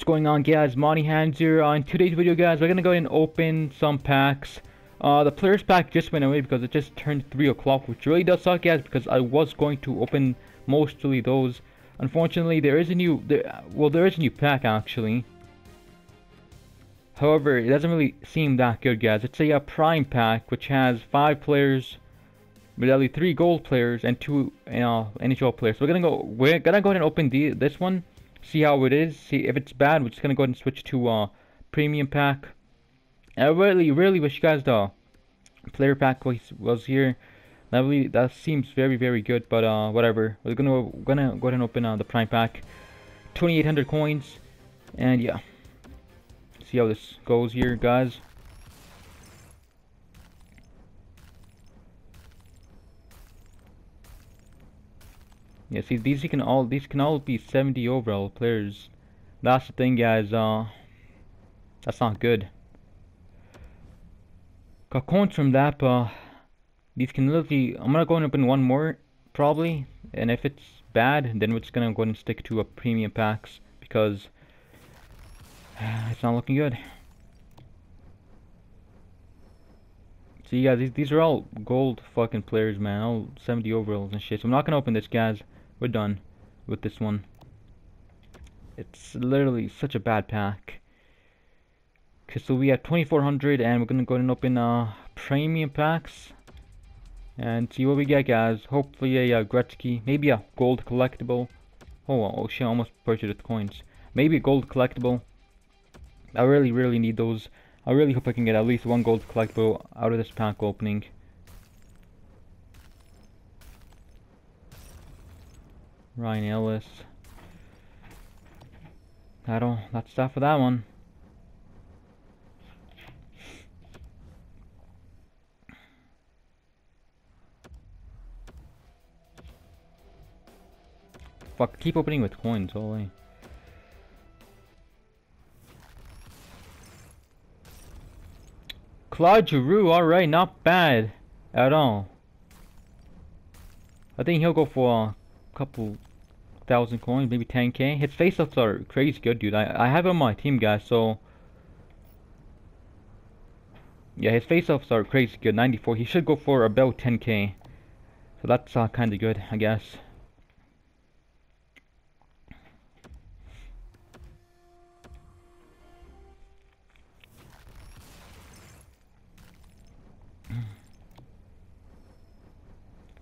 What's going on guys, Monty Hands here. Uh, in today's video guys, we're gonna go and open some packs. Uh, the players pack just went away because it just turned 3 o'clock, which really does suck guys because I was going to open mostly those. Unfortunately, there is a new, there, well there is a new pack actually. However, it doesn't really seem that good guys. It's a, a prime pack which has 5 players, with only 3 gold players and 2 uh, NHL players. So we're gonna go, we're gonna go ahead and open the, this one see how it is. See if it's bad. We're just gonna go ahead and switch to uh, premium pack. I really, really wish you guys the player pack was, was here. That really, that seems very, very good. But uh, whatever. We're gonna gonna go ahead and open uh, the prime pack. 2,800 coins, and yeah. See how this goes here, guys. Yeah, see, these can all these can all be 70 overall players. That's the thing, guys. Uh, that's not good. Got coins from that, but these can literally. I'm gonna go and open one more probably, and if it's bad, then we're just gonna go and stick to a premium packs because it's not looking good. See, yeah, these, these are all gold fucking players, man. All 70 overalls and shit. So I'm not gonna open this, guys we're done with this one. It's literally such a bad pack. Okay, so we have 2400 and we're gonna go and open uh, premium packs and see what we get guys. Hopefully a, a Gretzky, maybe a gold collectible. Oh, oh shit, I almost purchased coins. Maybe a gold collectible. I really, really need those. I really hope I can get at least one gold collectible out of this pack opening. Ryan Ellis. That'll, that's that for that one. Fuck, keep opening with coins, holy. Claude Giroux, alright, not bad at all. I think he'll go for a couple thousand coins, maybe 10k. His faceoffs are crazy good, dude. I I have him on my team, guys. So yeah, his faceoffs are crazy good. 94. He should go for about 10k. So that's uh, kind of good, I guess.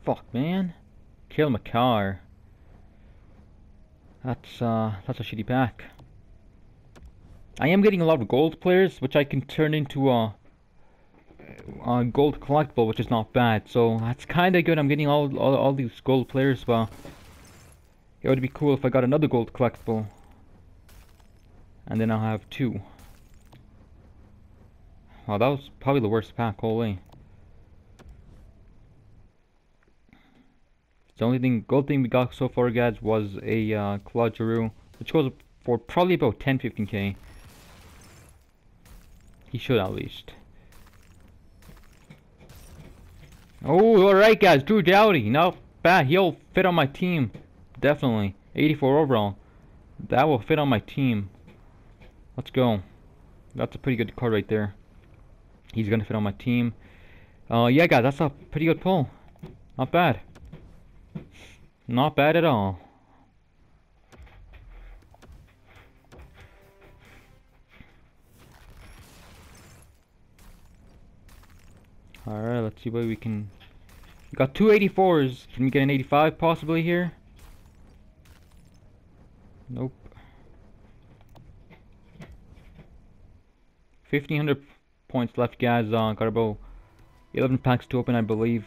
Fuck, man. Cale Makar. That's uh, that's a shitty pack. I am getting a lot of gold players, which I can turn into a, a gold collectible, which is not bad. So that's kind of good. I'm getting all, all all these gold players. Well, it would be cool if I got another gold collectible, and then I'll have two. Wow, that was probably the worst pack all the. The only thing, gold thing we got so far, guys, was a uh, Claude Giroux, which goes for probably about 10-15k. He should at least. Oh, alright guys, Drew Doughty, not bad. He'll fit on my team. Definitely. 84 overall. That will fit on my team. Let's go. That's a pretty good card right there. He's gonna fit on my team. Uh, yeah guys, that's a pretty good pull. Not bad. Not bad at all. Alright, let's see what we can... We got two 84s. Can we get an 85 possibly here? Nope. 1500 points left, guys. Uh, got about 11 packs to open, I believe.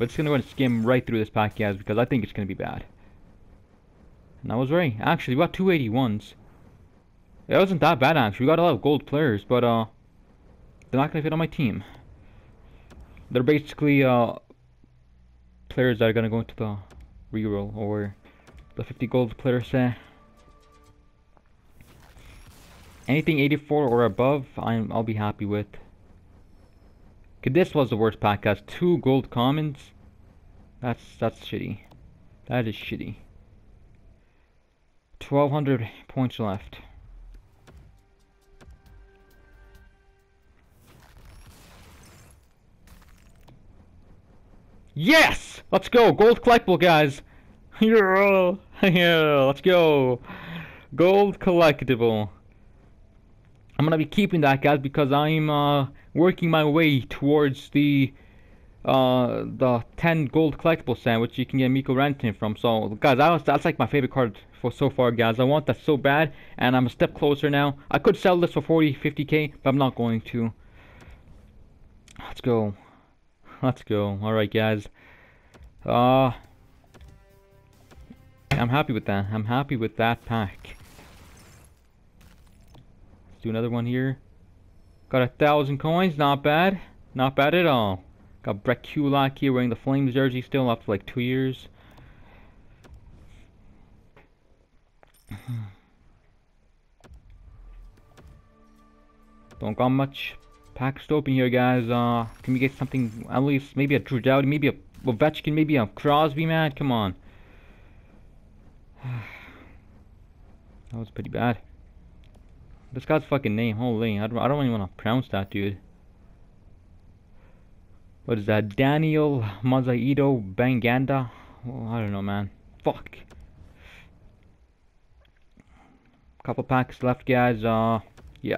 But it's gonna go and skim right through this pack, guys, because I think it's gonna be bad. And I was right. Actually, we got two 81s. It wasn't that bad, actually. We got a lot of gold players, but, uh, they're not gonna fit on my team. They're basically, uh, players that are gonna go into the reroll, or the 50 gold player set. Anything 84 or above, I'm, I'll be happy with. This was the worst pack, guys. Two gold commons. That's that's shitty. That is shitty. 1200 points left. Yes! Let's go! Gold collectible, guys! Yeah! Let's go! Gold collectible. I'm gonna be keeping that, guys, because I'm uh, working my way towards the uh, the 10 gold collectible set, which you can get Mikko Rantanen from. So, guys, that was, that's like my favorite card for so far, guys. I want that so bad, and I'm a step closer now. I could sell this for 40, 50k, but I'm not going to. Let's go. Let's go. Alright, guys. Uh, I'm happy with that. I'm happy with that pack. Do another one here. Got a thousand coins. Not bad. Not bad at all. Got Brett Kulak here wearing the Flames jersey still after like two years. Don't got much packs to open here, guys. Uh, can we get something, at least maybe a Drew Doughty, maybe a Ovechkin, maybe a Crosby, man? Come on. that was pretty bad. This guy's fucking name, holy, I don't, I don't even want to pronounce that, dude. What is that? Daniel Mazaido Banganda? Oh, I don't know, man. Fuck. Couple packs left, guys. Uh, yeah.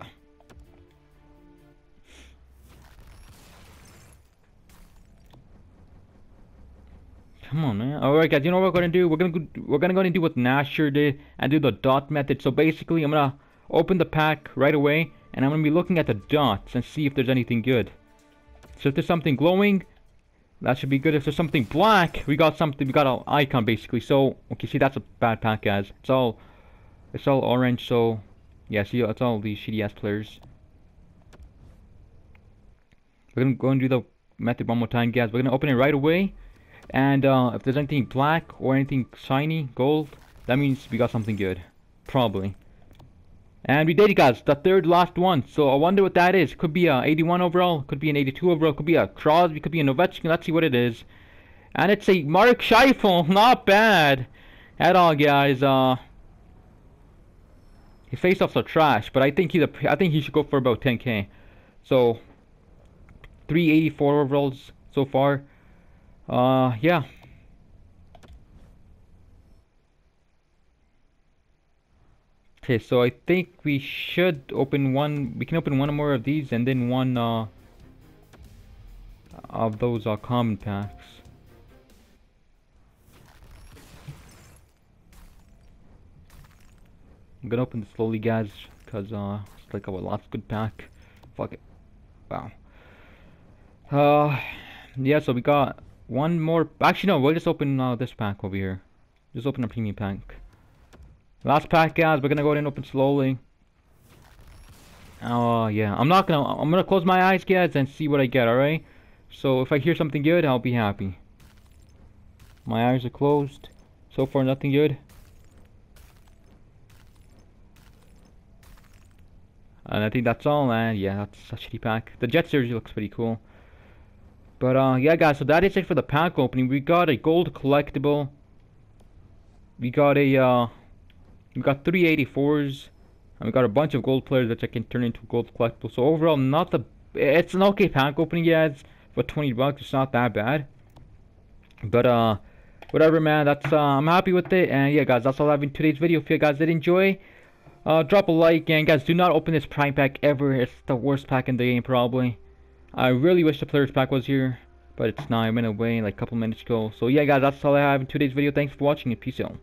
Come on, man. All right, guys. You know what we're gonna do? We're gonna go, we're gonna go and do what Nasher did and do the dot method. So basically, I'm gonna open the pack right away, and I'm gonna be looking at the dots and see if there's anything good. So if there's something glowing, that should be good. If there's something black, we got something, we got an icon basically. So, okay, see that's a bad pack, guys. It's all, it's all orange, so, yeah, see, it's all these shitty ass players. We're gonna go and do the method one more time, guys. We're gonna open it right away. And uh, if there's anything black or anything shiny, gold, that means we got something good. Probably. And we did it, guys. The third last one. So I wonder what that is. Could be a 81 overall. Could be an 82 overall. Could be a Crosby. Could be a Ovechkin. Let's see what it is. And it's a Mark Scheifele. Not bad at all, guys. Uh, his face-offs are trash, but I think he's a, I think he should go for about 10k. So 384 overalls so far. Uh, yeah. Okay, so I think we should open one, we can open one more of these and then one uh, of those uh, common packs. I'm gonna open this slowly guys, cause uh, it's like a of good pack. Fuck it. Wow. Uh, yeah, so we got one more, actually no, we'll just open uh, this pack over here. Just open a premium pack. Last pack, guys. We're gonna go and open slowly. Oh, yeah. I'm not gonna... I'm gonna close my eyes, guys, and see what I get, alright? So, if I hear something good, I'll be happy. My eyes are closed. So far, nothing good. And I think that's all, man. Yeah, that's a shitty pack. The Jet Series looks pretty cool. But, uh, yeah, guys, so that is it for the pack opening. We got a gold collectible. We got a, uh... We got 384s, and we got a bunch of gold players that I can turn into gold collectibles. So overall, not the it's an okay pack opening, yeah. It's for 20 bucks. It's not that bad. But uh, whatever, man. That's uh, I'm happy with it. And yeah, guys, that's all I have in today's video. If you guys did enjoy, uh, drop a like. And guys, do not open this prime pack ever. It's the worst pack in the game, probably. I really wish the players pack was here, but it's not. I went away like a couple minutes ago. So yeah, guys, that's all I have in today's video. Thanks for watching and peace out.